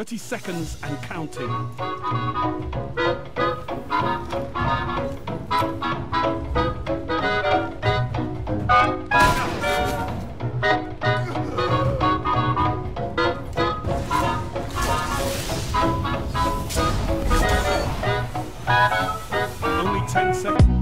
30 seconds and counting. Only 10 seconds.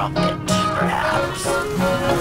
trumpet, perhaps.